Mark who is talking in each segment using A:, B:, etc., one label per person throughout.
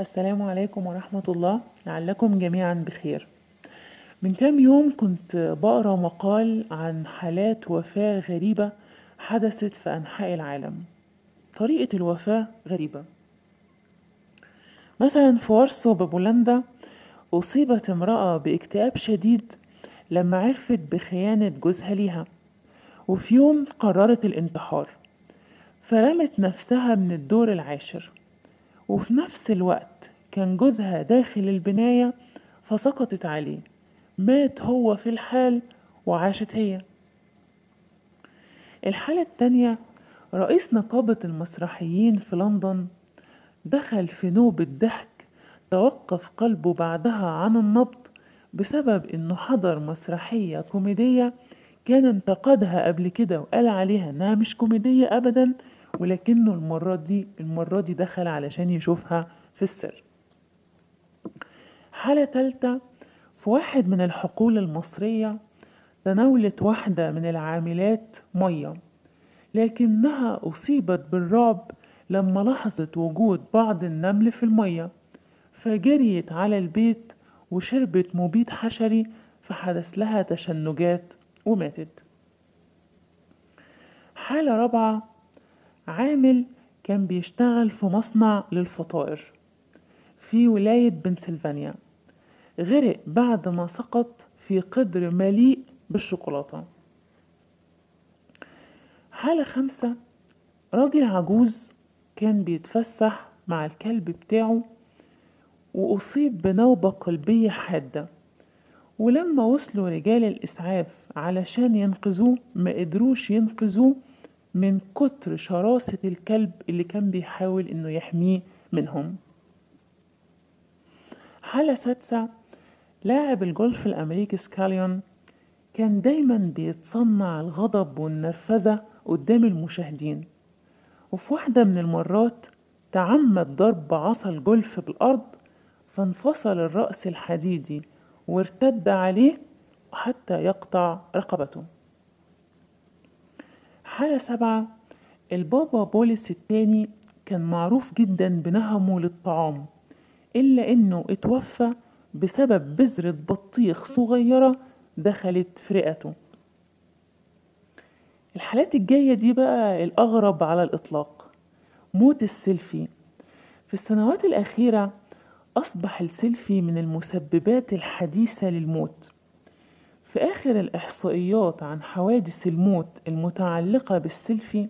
A: السلام عليكم ورحمة الله. لعلكم جميعا بخير. من كام يوم كنت بقرأ مقال عن حالات وفاة غريبة حدثت في أنحاء العالم. طريقة الوفاة غريبة. مثلا في وارسو ببولندا أصيبت امرأة باكتئاب شديد لما عرفت بخيانة جوزها ليها وفي يوم قررت الانتحار فرمت نفسها من الدور العاشر. وفي نفس الوقت كان جوزها داخل البناية فسقطت عليه. مات هو في الحال وعاشت هي. الحالة التانية رئيس نقابة المسرحيين في لندن دخل في نوبة ضحك توقف قلبه بعدها عن النبض بسبب إنه حضر مسرحية كوميدية كان انتقدها قبل كده وقال عليها إنها مش كوميدية ابدا. ولكنه المرة دي المرة دي دخل علشان يشوفها في السر. حالة تالتة في واحد من الحقول المصرية تناولت واحدة من العاملات مية لكنها أصيبت بالرعب لما لاحظت وجود بعض النمل في المية فجريت على البيت وشربت مبيد حشري فحدث لها تشنجات وماتت. حالة رابعة عامل كان بيشتغل في مصنع للفطائر في ولاية بنسلفانيا غرق بعد ما سقط في قدر مليء بالشوكولاتة. حالة خمسة راجل عجوز كان بيتفسح مع الكلب بتاعه وأصيب بنوبة قلبية حادة. ولما وصلوا رجال الإسعاف علشان ينقذوه ما قدروش ينقذوه من كتر شراسة الكلب اللي كان بيحاول إنه يحميه منهم. حالة سادسة لاعب الجولف الأمريكي سكاليون كان دايما بيتصنع الغضب والنرفزة قدام المشاهدين. وفي واحدة من المرات تعمد ضرب عصا الجولف بالأرض فانفصل الرأس الحديدي وارتد عليه حتى يقطع رقبته. حالة سبعة البابا بولس الثاني كان معروف جدا بنهمه للطعام إلا إنه اتوفى بسبب بذرة بطيخ صغيرة دخلت في رئته. الحالات الجاية دي بقى الأغرب على الإطلاق. موت السيلفي. في السنوات الأخيرة أصبح السيلفي من المسببات الحديثة للموت. في آخر الإحصائيات عن حوادث الموت المتعلقة بالسيلفي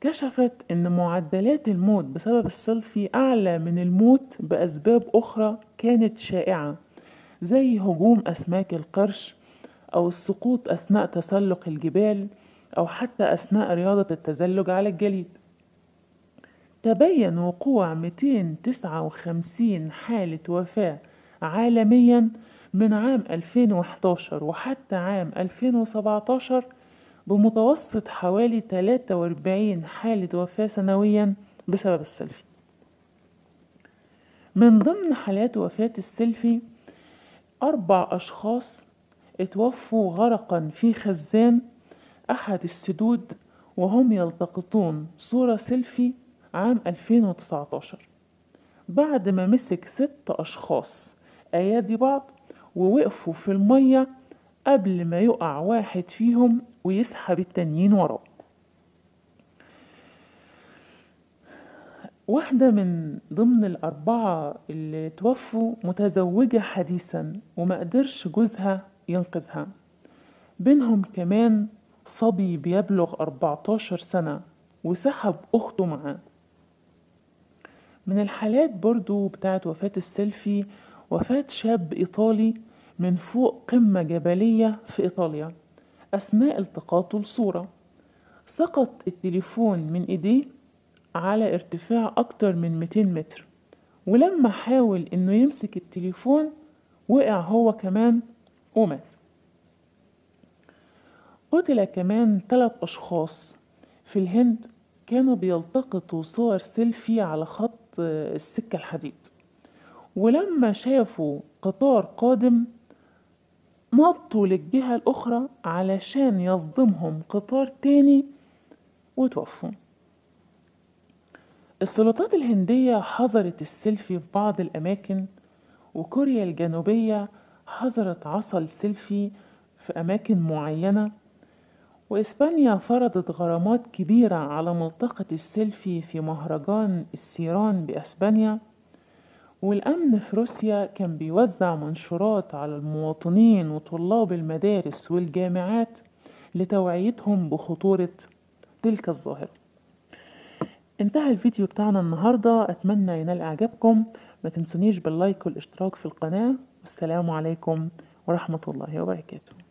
A: كشفت أن معدلات الموت بسبب السيلفي أعلى من الموت بأسباب أخرى كانت شائعة زي هجوم أسماك القرش أو السقوط أثناء تسلق الجبال أو حتى أثناء رياضة التزلج على الجليد. تبين وقوع 259 حالة وفاة عالميا من عام 2011 وحتى عام 2017 بمتوسط حوالي 43 حالة وفاة سنويا بسبب السيلفي. من ضمن حالات وفاة السيلفي أربع أشخاص اتوفوا غرقا في خزان أحد السدود وهم يلتقطون صورة سيلفي عام 2019 بعد ما مسك ست أشخاص أيادي بعض ووقفوا في المية قبل ما يقع واحد فيهم ويسحب التانيين وراه. واحدة من ضمن الأربعة اللي توفوا متزوجة حديثا وما قدرش جوزها ينقذها. بينهم كمان صبي بيبلغ 14 سنة وسحب أخته معاه. من الحالات برضو بتاعت وفاة السيلفي وفاة شاب إيطالي من فوق قمة جبلية في إيطاليا. أثناء التقاطه الصورة سقط التليفون من إيديه على ارتفاع أكتر من 200 متر. ولما حاول إنه يمسك التليفون وقع هو كمان ومات. قتل كمان ثلاث أشخاص. في الهند كانوا بيلتقطوا صور سيلفي على خط السكة الحديد. ولما شافوا قطار قادم نطوا للجهة الأخرى علشان يصدمهم قطار تاني وتوفوا. السلطات الهندية حظرت السيلفي في بعض الأماكن وكوريا الجنوبية حظرت عصا السيلفي في أماكن معينة وإسبانيا فرضت غرامات كبيرة على ملتقط السيلفي في مهرجان الثيران بأسبانيا. والأمن في روسيا كان بيوزع منشورات على المواطنين وطلاب المدارس والجامعات لتوعيتهم بخطورة تلك الظاهرة. انتهى الفيديو بتاعنا النهاردة. أتمنى ينال إعجابكم ما تنسونيش باللايك والاشتراك في القناة. والسلام عليكم ورحمة الله وبركاته.